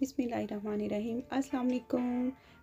बिसमीम अस्सलाम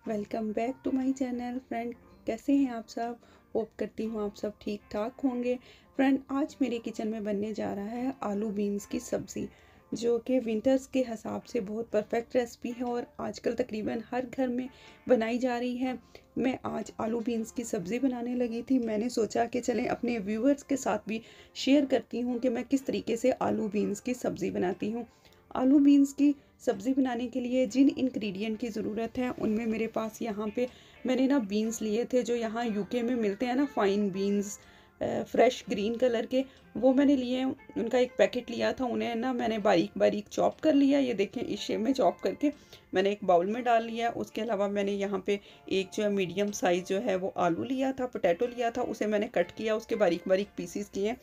वालेकुम back to my channel. Friend, कैसे हैं आप सब? होप करती हूँ आप सब ठीक ठाक होंगे। फ्रेंड, आज मेरे किचन में बनने जा रहा है आलू बीन्स की सब्ज़ी, जो कि विंटर्स के हिसाब से बहुत परफेक्ट रेसिपी है और आजकल तकरीबन हर घर में बनाई जा रही है। मैं आज आलू बीन्स की सब्ज़ी बनाने लगी थी। मैंने सोचा कि चलें अपने व्यूअर्स के साथ भी शेयर करती हूँ कि मैं किस तरीके से आलू बीन्स की सब्ज़ी बनाती हूँ। आलू बीन्स की सब्ज़ी बनाने के लिए जिन इंग्रेडिएंट की ज़रूरत है, उनमें मेरे पास यहाँ पे मैंने ना बीन्स लिए थे जो यहाँ यूके में मिलते हैं ना fine beans fresh green colour के, वो मैंने लिए, उनका एक पैकेट लिया था, उन्हें ना मैंने बारीक बारीक चॉप कर लिया, ये देखें इस शेप में चॉप करके मैंने एक बाउल में डाल लिया, उसके अलावा मैंने यहाँ पे एक जो है मीडियम साइज़ जो है, वो आलू लिया था पोटैटो लिया था, उसे मैंने कट किया, उसके बारीक बारीक पीसीस किए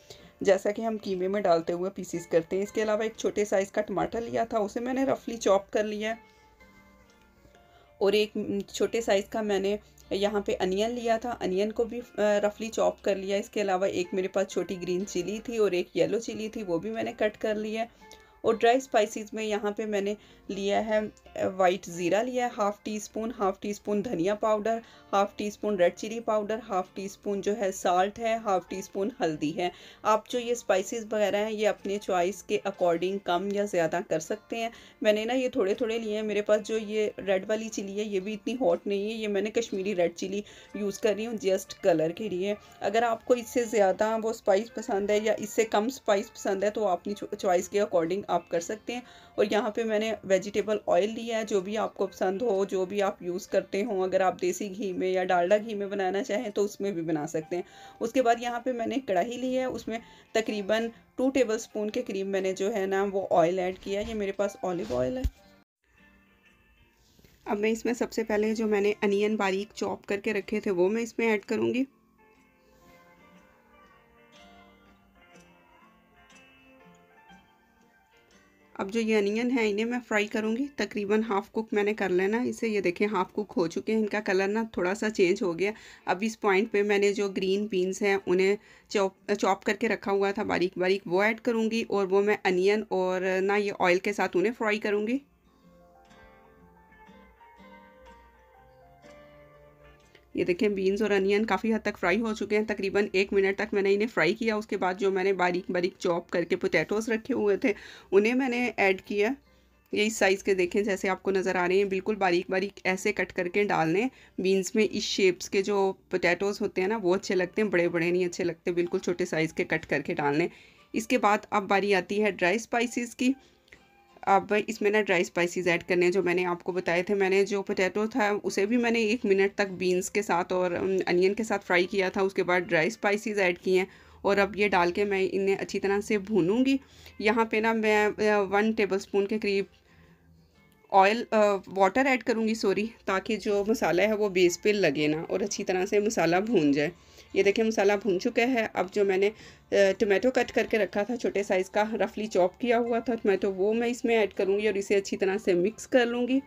जैसा कि हम कीमे में डालते हुए पीसीस करते हैं। इसके अलावा एक छोटे साइज़ का टमाटर लिया था, उसे मैंने रफली चॉप कर लिया और एक छोटे साइज़ का मैंने यहाँ पे अनियन लिया था अनियन को भी रफली चॉप कर लिया। इसके अलावा एक मेरे पास छोटी ग्रीन चिली थी और एक येलो चिली थी, वो भी मैंने कट कर लिया और ड्राई स्पाइसेस में यहाँ पे मैंने लिया है वाइट ज़ीरा लिया है half teaspoon half teaspoon धनिया powder half teaspoon red chilli powder half teaspoon जो है साल्ट है हाफ़ टी स्पून हल्दी है। आप जो ये स्पाइसेस वगैरह हैं, ये अपने चॉइस के अकॉर्डिंग कम या ज़्यादा कर सकते हैं। मैंने ना ये थोड़े थोड़े लिए हैं, मेरे पास जो ये रेड वाली चिली है, ये भी इतनी हॉट नहीं है, ये मैंने कश्मीरी रेड चिली यूज़ कर रही हूँ जस्ट कलर के लिए। अगर आपको इससे ज़्यादा वो स्पाइस पसंद है या इससे कम स्पाइस पसंद है तो अपनी चॉइस के अकॉर्डिंग आप कर सकते हैं। और यहाँ पे मैंने वेजिटेबल ऑयल लिया है, जो भी आपको पसंद हो, जो भी आप यूज़ करते हो, अगर आप देसी घी में या डालडा घी में बनाना चाहें तो उसमें भी बना सकते हैं। उसके बाद यहाँ पे मैंने कढ़ाई ली है, उसमें तकरीबन टू टेबल स्पून के करीब मैंने जो है ना, वो ऑयल ऐड किया है। ये मेरे पास ऑलिव ऑयल है। अब मैं इसमें सबसे पहले जो मैंने अनियन बारीक चॉप करके रखे थे, वो मैं इसमें ऐड करूँगी। अब जो ये अनियन है, इन्हें मैं फ्राई करूँगी। तकरीबन हाफ़ कुक मैंने कर लेना इसे ये देखें हाफ़ कुक हो चुके हैं। इनका कलर ना थोड़ा सा चेंज हो गया। अब इस पॉइंट पे मैंने जो ग्रीन बीन्स हैं, उन्हें चॉप चॉप करके रखा हुआ था। बारीक बारीक वो ऐड करूँगी और वो मैं अनियन और ना ये ऑयल के साथ उन्हें फ्राई करूँगी। ये देखें बीन्स और अनियन काफ़ी हद तक फ्राई हो चुके हैं। तकरीबन एक मिनट तक मैंने इन्हें फ्राई किया। उसके बाद जो मैंने बारीक बारीक चॉप करके पोटैटोज़ रखे हुए थे, उन्हें मैंने ऐड किया। ये इस साइज़ के देखें, जैसे आपको नज़र आ रहे हैं, बिल्कुल बारीक बारीक ऐसे कट करके डालने बीन्स में इस शेप्स के जो पोटैटोज़ होते हैं ना, वो अच्छे लगते हैं बड़े बड़े नहीं अच्छे लगते, बिल्कुल छोटे साइज़ के कट करके डालने इसके बाद अब बारी आती है ड्राई स्पाइसेस की। अब इसमें ना ड्राई स्पाइसेस ऐड करने हैं, जो मैंने आपको बताए थे। मैंने जो पोटैटो था, उसे भी मैंने एक मिनट तक बीन्स के साथ और अनियन के साथ फ्राई किया था। उसके बाद ड्राई स्पाइसेस ऐड किए हैं और अब ये डाल के मैं इन्हें अच्छी तरह से भूनूँगी। यहाँ पे ना मैं वन टेबल स्पून के करीब ऑयल वाटर ऐड करूँगी सॉरी ताकि जो मसाला है वो बेस पे लगे ना और अच्छी तरह से मसाला भून जाए। ये देखिए, मसाला भून चुका है। अब जो मैंने टमाटो कट करके रखा था, छोटे साइज़ का रफली चॉप किया हुआ था टमाटो वो मैं इसमें ऐड करूँगी और इसे अच्छी तरह से मिक्स कर लूँगी।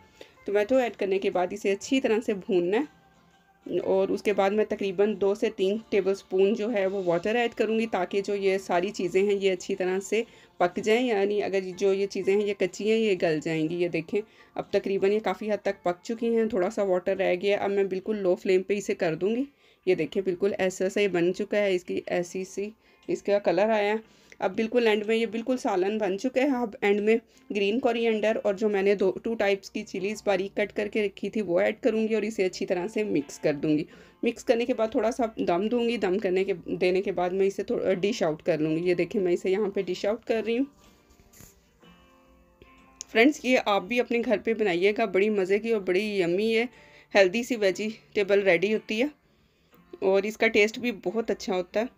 टमाटो ऐड करने के बाद इसे अच्छी तरह से भूनना है। और उसके बाद मैं तकरीबन दो से तीन टेबल स्पून जो है वो वाटर ऐड करूँगी ताकि जो ये सारी चीज़ें हैं ये अच्छी तरह से पक जाएँ, यानी अगर जो ये चीज़ें हैं ये कच्ची हैं, ये गल जाएँगी, ये देखें। अब तकरीबन ये काफ़ी हद तक पक चुकी हैं, थोड़ा सा वाटर रह गया, अब मैं बिल्कुल लो फ्लेम पर इसे कर दूँगी। ये देखें बिल्कुल ऐसा सा ये बन चुका है, इसकी ऐसी सी, इसका कलर आया। अब बिल्कुल एंड में ये बिल्कुल सालन बन चुका है। अब एंड में ग्रीन कोरिएंडर और जो मैंने दो टू टाइप्स की चिलीज़ बारीक कट करके रखी थी, वो ऐड करूँगी और इसे अच्छी तरह से मिक्स कर दूँगी। मिक्स करने के बाद थोड़ा सा दम दूँगी, दम करने के, देने के बाद मैं इसे थोड़ा डिश आउट कर लूँगी। ये देखिए, मैं इसे यहाँ पर डिश आउट कर रही हूँ। फ्रेंड्स ये आप भी अपने घर पे बनाइएगा। बड़ी मज़े की और बड़ी यमी है हेल्दी सी वेजिटेबल रेडी होती है। और इसका टेस्ट भी बहुत अच्छा होता है।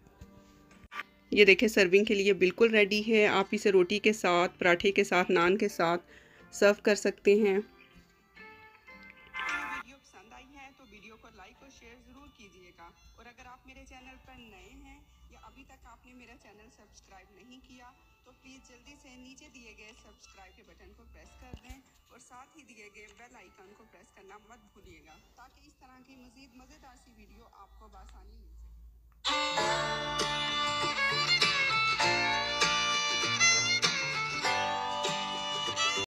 ये देखें सर्विंग के लिए बिल्कुल रेडी है। आप इसे रोटी के साथ, पराठे के साथ, नान के साथ सर्व कर सकते हैं। वीडियो पसंद आई है तो वीडियो को लाइक और शेयर ज़रूर कीजिएगा। और अगर आप मेरे चैनल पर नए हैं या अभी तक आपने मेरा चैनल सब्सक्राइब नहीं किया तो प्लीज़ जल्दी से नीचे दिए गए सब्सक्राइब के बटन को प्रेस कर दें और साथ ही दिए गए बेल आइकन को प्रेस करना मत भूलिएगा, ताकि इस तरह की मज़ीद मज़ेदार सी वीडियो आपको आसानी मिल सके।